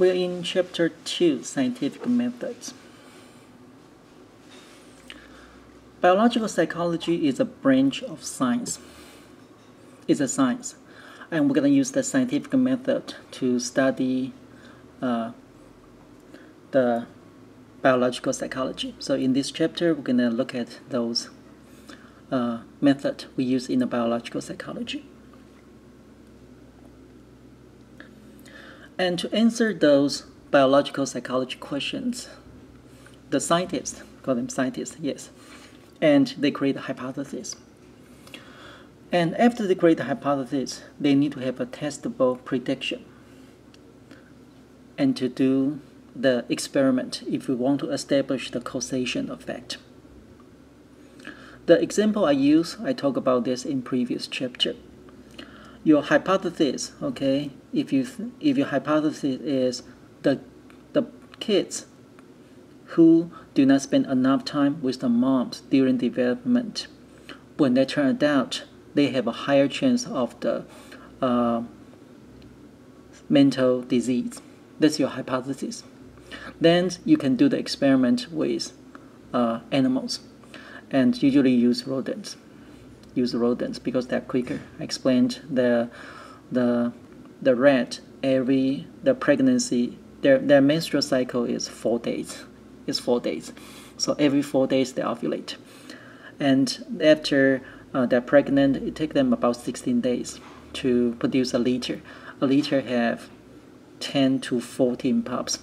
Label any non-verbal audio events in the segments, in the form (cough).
We're in chapter 2, scientific methods. Biological psychology is a branch of science. It's a science. And we're going to use the scientific method to study uh, the biological psychology. So in this chapter, we're going to look at those uh, methods we use in the biological psychology. And to answer those biological psychology questions, the scientists, call them scientists, yes, and they create a hypothesis. And after they create a hypothesis, they need to have a testable prediction and to do the experiment if we want to establish the causation effect. The example I use, I talk about this in previous chapter your hypothesis, okay, if you if your hypothesis is the the kids who do not spend enough time with the moms during development, when they turn adult, they have a higher chance of the uh, mental disease. That's your hypothesis. Then you can do the experiment with uh, animals, and usually use rodents use rodents because they're quicker. I explained the the the rat every the pregnancy their their menstrual cycle is four days. Is four days, so every four days they ovulate, and after uh, they're pregnant, it takes them about 16 days to produce a litter. A litter have 10 to 14 pups.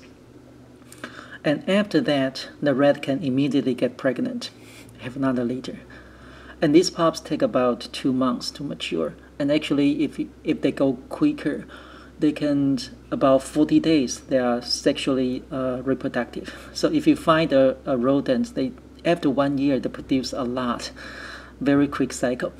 And after that, the rat can immediately get pregnant, have another litter and these pups take about two months to mature. And actually if if they go quicker they can about 40 days they are sexually uh, reproductive. So if you find a, a rodent they after one year they produce a lot. Very quick cycle.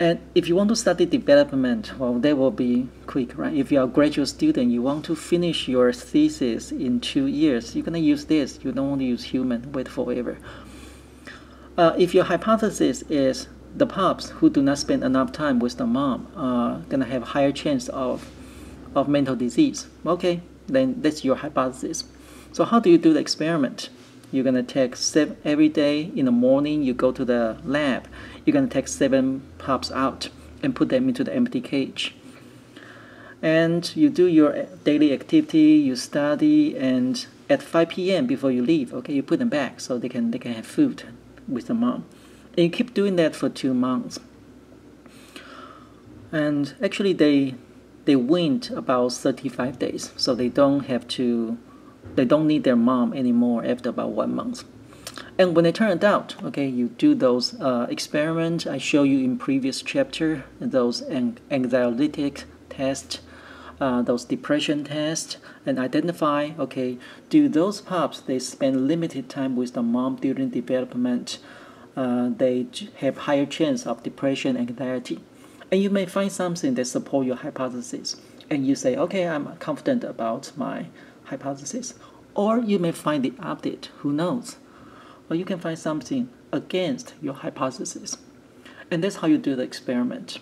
And if you want to study development well they will be quick right? If you are a graduate student you want to finish your thesis in two years you're going to use this. You don't want to use human wait forever uh, if your hypothesis is the pups who do not spend enough time with the mom are gonna have higher chance of of mental disease, okay, then that's your hypothesis. So how do you do the experiment? You're gonna take seven every day in the morning. You go to the lab. You're gonna take seven pups out and put them into the empty cage. And you do your daily activity. You study, and at 5 p.m. before you leave, okay, you put them back so they can they can have food with the mom. And you keep doing that for two months. And actually they they went about 35 days, so they don't have to they don't need their mom anymore after about one month. And when they turn out, okay, you do those uh, experiments I show you in previous chapter, those anxiolytic tests, uh, those depression tests, and identify, okay, do those pups, they spend limited time with the mom during development, uh, they have higher chance of depression, anxiety. And you may find something that support your hypothesis. And you say, okay, I'm confident about my hypothesis. Or you may find the update, who knows? Or you can find something against your hypothesis. And that's how you do the experiment.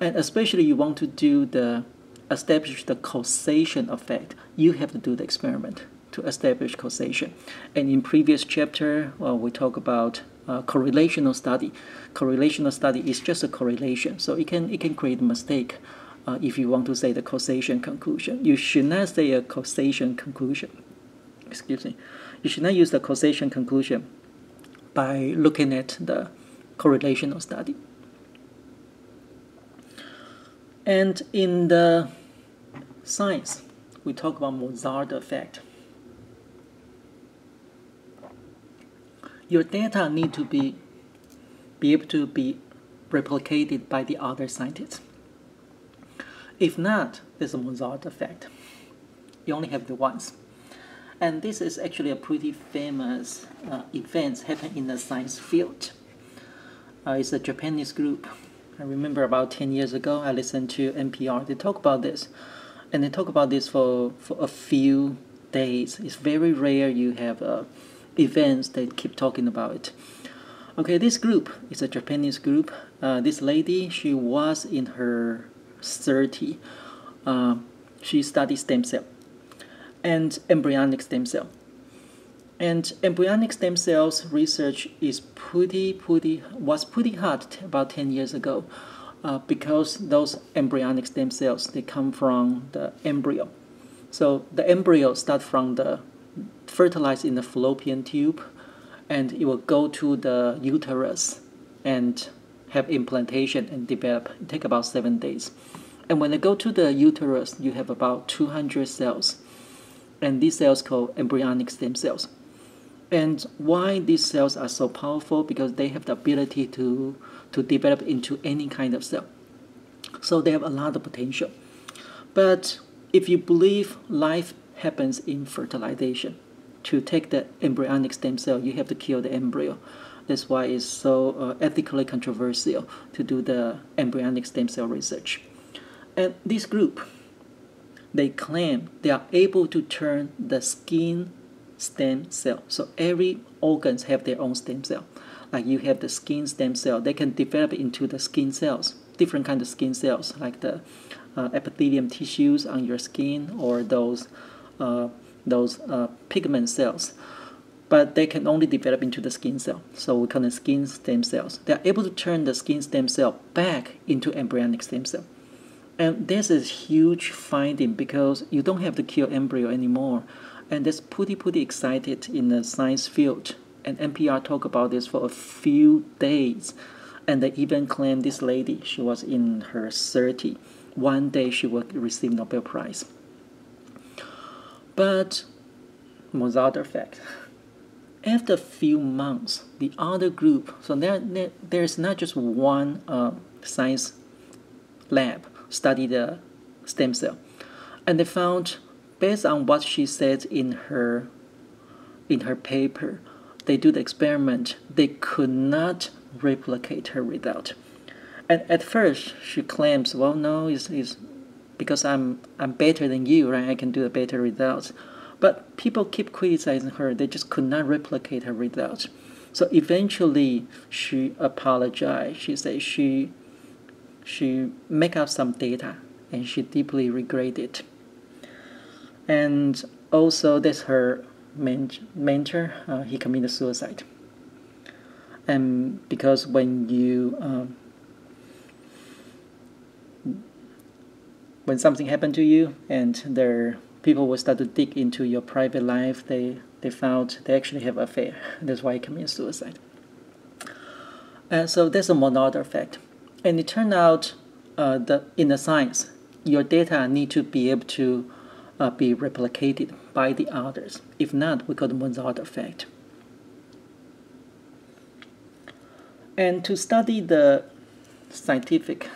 And especially you want to do the establish the causation effect, you have to do the experiment to establish causation. And in previous chapter, well, we talk about uh, correlational study. Correlational study is just a correlation, so it can it can create a mistake uh, if you want to say the causation conclusion. You should not say a causation conclusion. Excuse me. You should not use the causation conclusion by looking at the correlational study. And in the science, we talk about Mozart effect. Your data need to be be able to be replicated by the other scientists. If not, there's a Mozart effect. You only have the once. And this is actually a pretty famous uh, event happened in the science field. Uh, it's a Japanese group I remember about 10 years ago, I listened to NPR. They talk about this. And they talk about this for, for a few days. It's very rare you have uh, events that keep talking about it. Okay, this group is a Japanese group. Uh, this lady, she was in her 30. Uh, she studied stem cell and embryonic stem cell. And embryonic stem cells research is pretty, pretty, was pretty hard about 10 years ago uh, because those embryonic stem cells, they come from the embryo. So the embryo start from the fertilized in the fallopian tube and it will go to the uterus and have implantation and develop. It take about seven days. And when they go to the uterus, you have about 200 cells. And these cells called embryonic stem cells. And why these cells are so powerful? Because they have the ability to, to develop into any kind of cell. So they have a lot of potential. But if you believe life happens in fertilization, to take the embryonic stem cell, you have to kill the embryo. That's why it's so uh, ethically controversial to do the embryonic stem cell research. And this group, they claim they are able to turn the skin stem cell. So every organs have their own stem cell. Like you have the skin stem cell, they can develop into the skin cells, different kind of skin cells, like the uh, epithelium tissues on your skin or those uh, those uh, pigment cells. But they can only develop into the skin cell. So we call them skin stem cells. They are able to turn the skin stem cell back into embryonic stem cell. And this is huge finding because you don't have to kill embryo anymore and that's pretty pretty excited in the science field. And NPR talked about this for a few days, and they even claim this lady she was in her 30. One day she will receive Nobel Prize. But was other fact. After a few months, the other group, so there, there there's not just one uh, science lab study the stem cell, and they found based on what she said in her in her paper, they do the experiment. They could not replicate her result. And at first, she claims, "Well, no, it's, it's because I'm I'm better than you, right? I can do a better result." But people keep criticizing her. They just could not replicate her results. So eventually, she apologized. She said she she make up some data, and she deeply regretted and also that's her mentor uh, he committed suicide. And because when you um, when something happened to you and there people will start to dig into your private life they they found they actually have affair (laughs) that's why he committed suicide. And so that's a Mozart effect. And it turned out uh, that in the science your data need to be able to uh, be replicated by the others. If not, we call the Mozart effect. And to study the scientific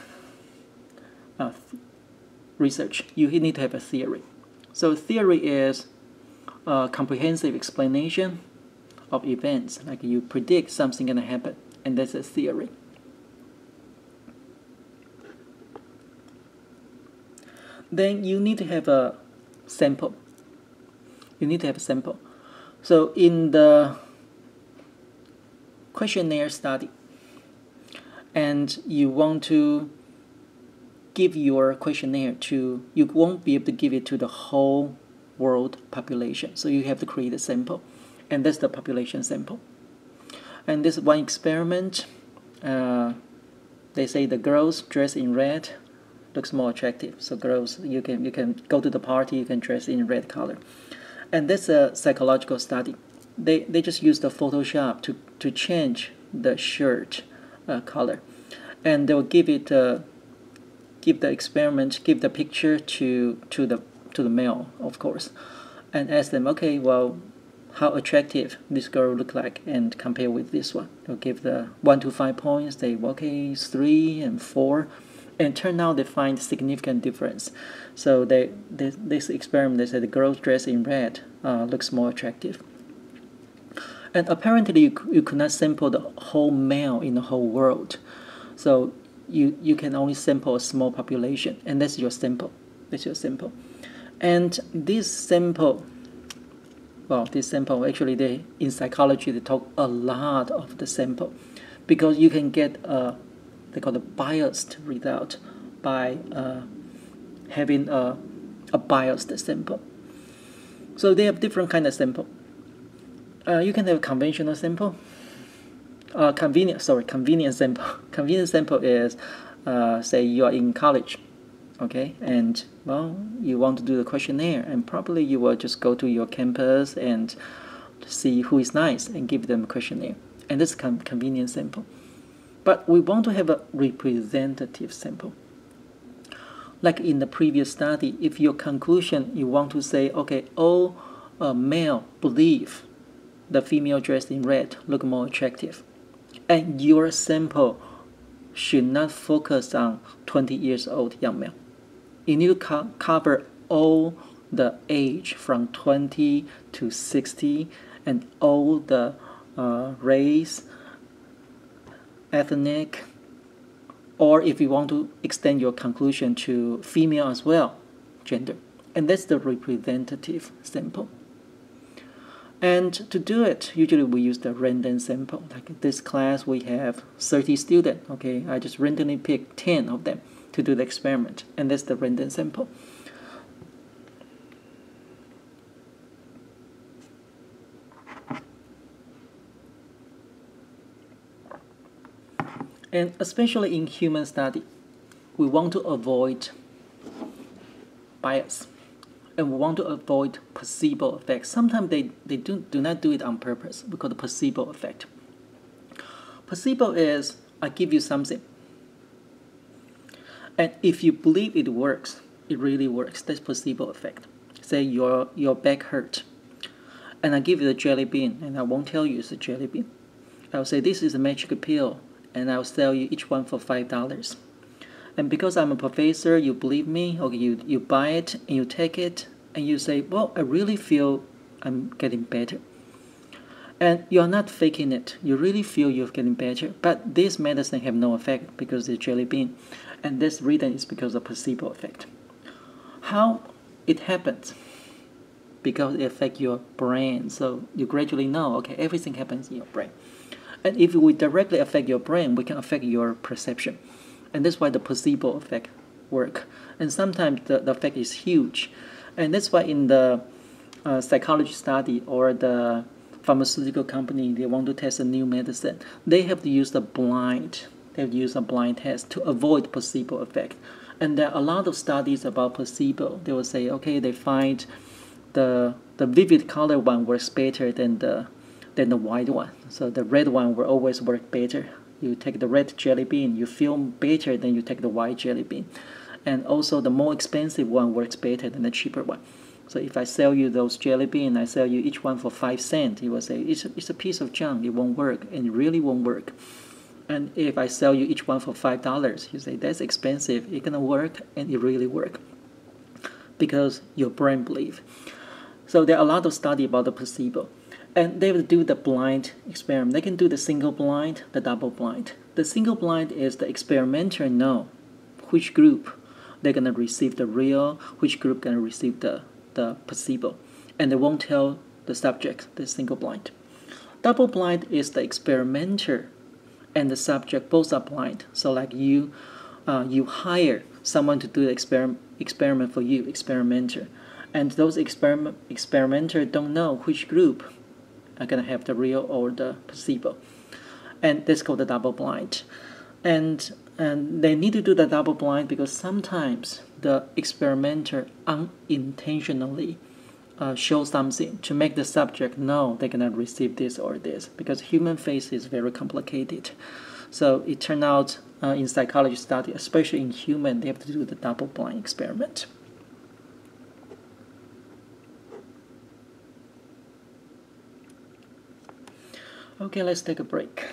uh, research, you need to have a theory. So theory is a comprehensive explanation of events, like you predict something gonna happen, and that's a theory. Then you need to have a sample. You need to have a sample. So in the questionnaire study, and you want to give your questionnaire to, you won't be able to give it to the whole world population. So you have to create a sample, and that's the population sample. And this one experiment, uh, they say the girls dress in red looks more attractive. So girls, you can you can go to the party, you can dress in red color, and that's a psychological study. They they just use the Photoshop to to change the shirt uh, color, and they'll give it uh, give the experiment, give the picture to to the to the male, of course, and ask them, okay, well, how attractive this girl look like and compare with this one. They'll give the one to five points. They okay, three and four and turned out they find significant difference. So they, they this experiment they said the girl dressed in red uh, looks more attractive. And apparently you, you could not sample the whole male in the whole world. So you, you can only sample a small population and that's your sample. That's your sample. And this sample well, this sample actually they in psychology they talk a lot of the sample because you can get a they call the biased result by uh, having a a biased sample. So they have different kind of sample. Uh, you can have conventional sample. Uh, convenient, sorry, convenient sample. (laughs) convenient sample is, uh, say you are in college, okay, and well, you want to do the questionnaire, and probably you will just go to your campus and see who is nice and give them a questionnaire, and this con- convenient sample. But we want to have a representative sample. Like in the previous study, if your conclusion you want to say, okay, all uh, male believe the female dressed in red look more attractive, and your sample should not focus on 20 years old young male. You need to co- cover all the age from 20 to 60 and all the uh, race, ethnic, or if you want to extend your conclusion to female as well, gender. And that's the representative sample. And to do it, usually we use the random sample. Like this class, we have 30 students. Okay, I just randomly pick 10 of them to do the experiment, and that's the random sample. And especially in human study, we want to avoid bias and we want to avoid placebo effect. Sometimes they, they do, do not do it on purpose. We call it placebo effect. Placebo is I give you something. And if you believe it works, it really works. That's placebo effect. Say your your back hurt. And I give you a jelly bean and I won't tell you it's a jelly bean. I'll say this is a magic pill and I'll sell you each one for five dollars. And because I'm a professor, you believe me, okay, you, you buy it and you take it and you say, Well, I really feel I'm getting better. And you're not faking it. You really feel you're getting better. But this medicine have no effect because it's jelly bean. And this reason is because of placebo effect. How it happens? Because it affects your brain. So you gradually know, okay, everything happens in your brain. And if we directly affect your brain, we can affect your perception. And that's why the placebo effect work. And sometimes the, the effect is huge. And that's why in the uh, psychology study or the pharmaceutical company, they want to test a new medicine, they have to use the blind, they use a blind test to avoid placebo effect. And there are a lot of studies about placebo. They will say, okay, they find the the vivid color one works better than the than the white one. So the red one will always work better. You take the red jelly bean, you feel better than you take the white jelly bean. And also the more expensive one works better than the cheaper one. So if I sell you those jelly bean, I sell you each one for five cents, you will say it's a, it's a piece of junk, it won't work, and it really won't work. And if I sell you each one for five dollars, you say that's expensive, it's gonna work, and it really work, because your brain believe. So there are a lot of study about the placebo and they will do the blind experiment. They can do the single blind, the double blind. The single blind is the experimenter know which group they're gonna receive the real, which group gonna receive the, the placebo, and they won't tell the subject the single blind. Double blind is the experimenter and the subject both are blind. So like you, uh, you hire someone to do the experiment experiment for you, experimenter, and those experiment experimenter don't know which group are going to have the real or the placebo. And this called the double blind. And, and they need to do the double blind because sometimes the experimenter unintentionally uh, show something to make the subject know they're going to receive this or this because human face is very complicated. So it turned out uh, in psychology study, especially in human, they have to do the double blind experiment. Okay, let's take a break.